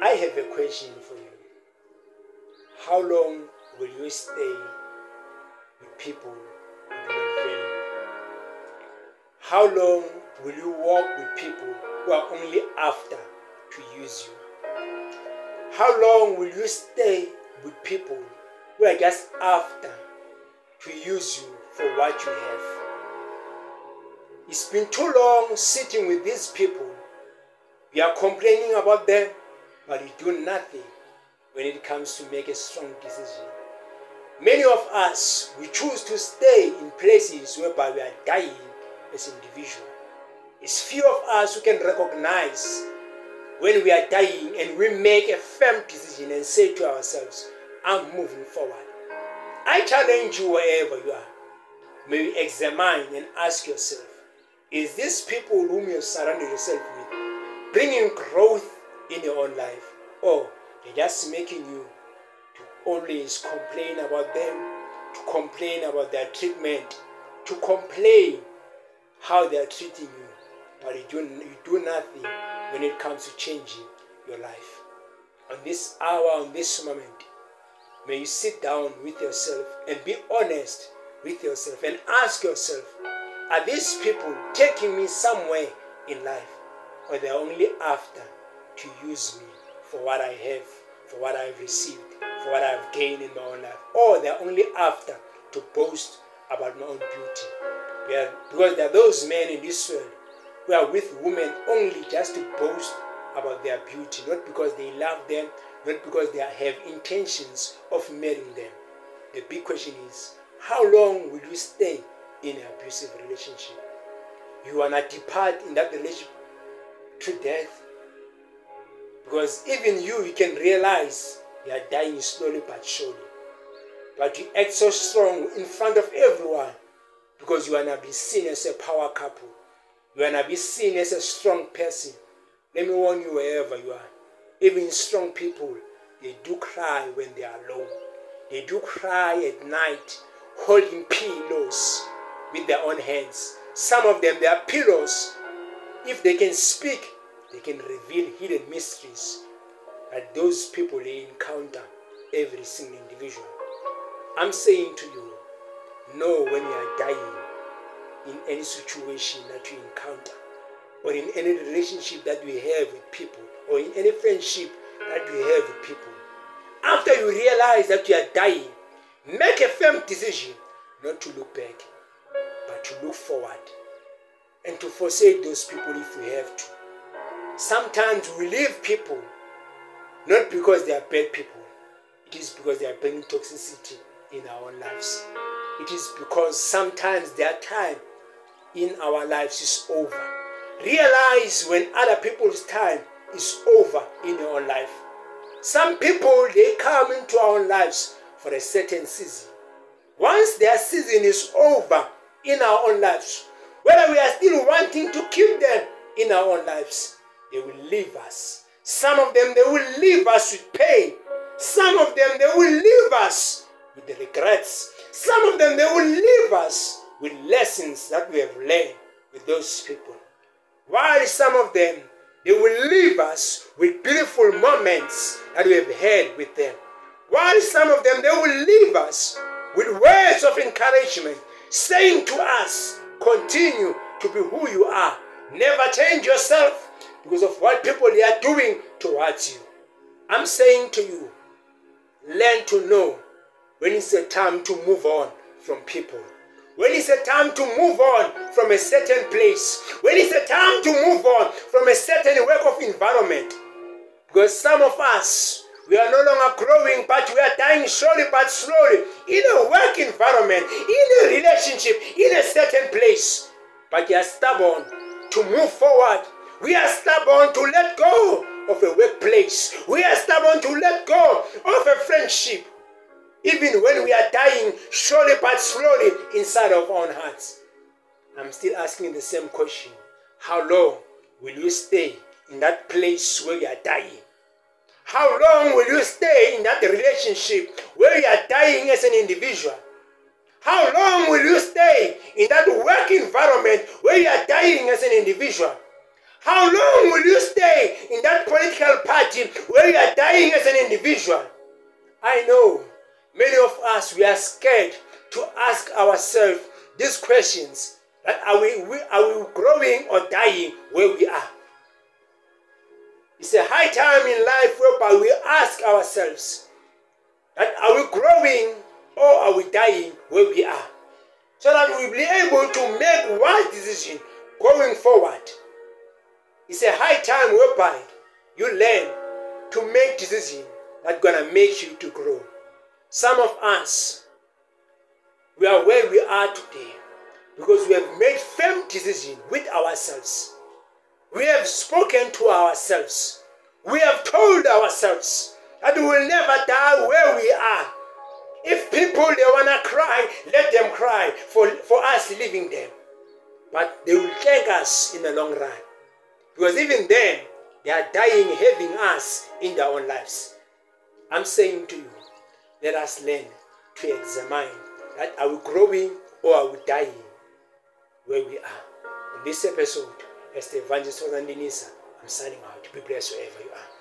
I have a question for you. How long will you stay with people who do not value you? How long will you walk with people who are only after to use you? How long will you stay with people who are just after to use you for what you have? It's been too long sitting with these people. We are complaining about them, but we do nothing when it comes to make a strong decision. Many of us, we choose to stay in places whereby we are dying as individuals. It's few of us who can recognize when we are dying and we make a firm decision and say to ourselves, I'm moving forward. I challenge you wherever you are. May you examine and ask yourself, is this people whom you have surrounded yourself with bringing growth in your own life? Or they're just making you to always complain about them, to complain about their treatment, to complain how they are treating you, but you do, you do nothing when it comes to changing your life. On this hour, on this moment, may you sit down with yourself and be honest with yourself and ask yourself, are these people taking me somewhere in life or they're only after to use me for what I have, for what I've received, for what I've gained in my own life, oh, or they're only after to boast about my own beauty. are, because there are those men in this world who are with women only just to boast about their beauty, not because they love them, not because they have intentions of marrying them. The big question is, how long will you stay in an abusive relationship? You wanna depart in that relationship to death. Because even you, you can realize you are dying slowly but surely. But you act so strong in front of everyone because you wanna be seen as a power couple. You wanna be seen as a strong person. Let me warn you wherever you are. Even strong people, they do cry when they are alone. They do cry at night, holding pillows with their own hands. Some of them, their pillows. If they can speak, they can reveal hidden mysteries that those people they encounter every single individual. I'm saying to you, know when you are dying in any situation that you encounter, or in any relationship that we have with people, or in any friendship that we have with people. After you realize that you are dying, make a firm decision not to look back, but to look forward and to forsake those people if you have to. Sometimes we leave people not because they are bad people, it is because they are bringing toxicity in our lives. It is because sometimes their time in our lives is over. Realize when other people's time is over in your life. Some people they come into our lives for a certain season. Once their season is over in our own lives, whether we are still wanting to keep them in our own lives, they will leave us. Some of them they will leave us with pain. Some of them they will leave us with the regrets. Some of them they will leave us with lessons that we have learned with those people. While some of them they will leave us with beautiful moments that we have had with them. While some of them they will leave us with words of encouragement, saying to us, continue to be who you are. Never change yourself because of what people are doing towards you. I'm saying to you, learn to know when it's a time to move on from people. When it's a time to move on from a certain place. When it's a time to move on from a certain work of environment. Because some of us, we are no longer growing, but we are dying slowly but slowly in a work environment, in a relationship, in a certain place. But you are stubborn to move forward. We are stubborn to let go of a workplace. We are stubborn to let go of a friendship. Even when we are dying slowly but slowly inside of our own hearts. I'm still asking the same question. How long will you stay in that place where you are dying? How long will you stay in that relationship where you are dying as an individual? How long will you stay in that work environment where you are dying as an individual? How long will you stay in that political party where you are dying as an individual? I know many of us we are scared to ask ourselves these questions. That are we, we are we growing or dying where we are? It's a high time in life whereby we ask ourselves that are we growing or are we dying where we are? So that we'll be able to make wise decision going forward. It's a high time whereby you learn to make decisions that gonna make you to grow. Some of us, we are where we are today because we have made firm decisions with ourselves. We have spoken to ourselves. We have told ourselves that we will never die where we are. If people they wanna cry, let them cry for, for us leaving them. But they will thank us in the long run. Because even then, they are dying having us in their own lives. I'm saying to you, let us learn to examine that are we growing or are we dying where we are. In this episode, as the evangelist Ndinisa, I'm signing out. Be blessed wherever you are.